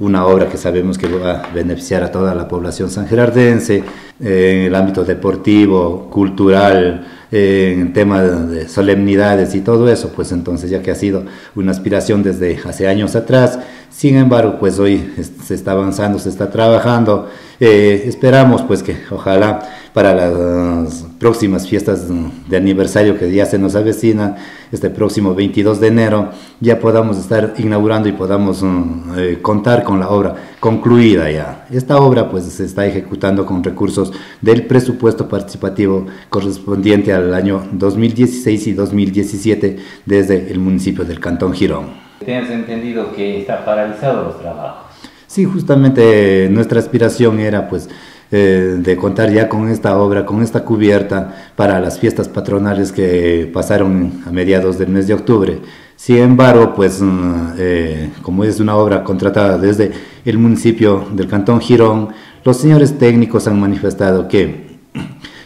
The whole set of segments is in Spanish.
una obra que sabemos que va a beneficiar a toda la población sangerardense en el ámbito deportivo, cultural, en tema de solemnidades y todo eso, pues entonces ya que ha sido una aspiración desde hace años atrás, sin embargo, pues hoy se está avanzando, se está trabajando, eh, esperamos pues que ojalá para las próximas fiestas de aniversario que ya se nos avecina, este próximo 22 de enero, ya podamos estar inaugurando y podamos mm, eh, contar con la obra concluida ya. Esta obra pues se está ejecutando con recursos del presupuesto participativo correspondiente al año 2016 y 2017 desde el municipio del Cantón Girón. ¿Tienes entendido que está paralizado los trabajos? Sí, justamente nuestra aspiración era pues eh, de contar ya con esta obra, con esta cubierta para las fiestas patronales que pasaron a mediados del mes de octubre. Sin embargo, pues mm, eh, como es una obra contratada desde el municipio del Cantón Girón, los señores técnicos han manifestado que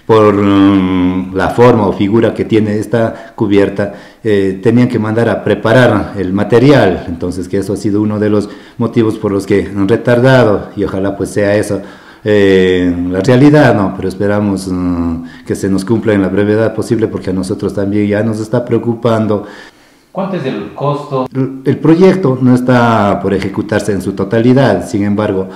por mm, la forma o figura que tiene esta cubierta, eh, tenían que mandar a preparar el material, entonces que eso ha sido uno de los motivos por los que han retardado y ojalá pues sea eso eh, la realidad no, pero esperamos mm, que se nos cumpla en la brevedad posible porque a nosotros también ya nos está preocupando. ¿Cuánto es el costo? El, proyecto no está por ejecutarse en su totalidad, sin embargo,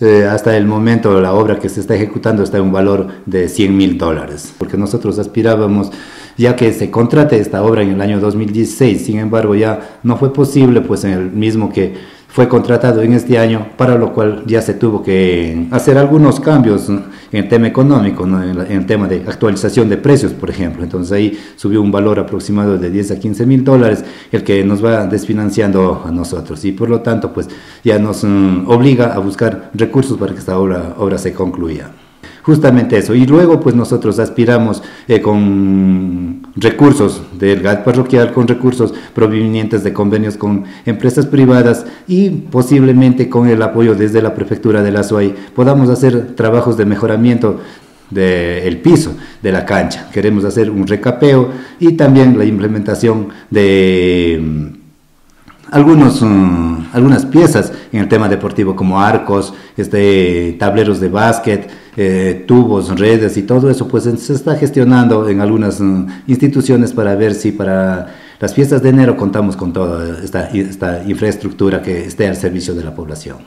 eh, hasta el momento la obra que se está ejecutando está en un valor de 100 mil dólares, porque nosotros aspirábamos ya que se contrate esta obra en el año 2016, sin embargo ya no fue posible, pues en el mismo que fue contratado en este año, para lo cual ya se tuvo que hacer algunos cambios en el tema económico, en, el tema de actualización de precios, por ejemplo. Entonces ahí subió un valor aproximado de 10 a 15 mil dólares, el que nos va desfinanciando a nosotros. Y por lo tanto, pues ya nos mm, obliga a buscar recursos para que esta obra, obra se concluya justamente eso. Y luego pues nosotros aspiramos eh, con recursos del GAT parroquial, con recursos provenientes de convenios con empresas privadas y posiblemente con el apoyo desde la prefectura de la SUAY podamos hacer trabajos de mejoramiento del piso de la cancha. Queremos hacer un recapeo y también la implementación de algunos, mm, algunas piezas en el tema deportivo como arcos, este, tableros de básquet, eh, tubos, redes y todo eso, pues se está gestionando en algunas mm, instituciones para ver si para las fiestas de enero contamos con toda esta, esta infraestructura que esté al servicio de la población.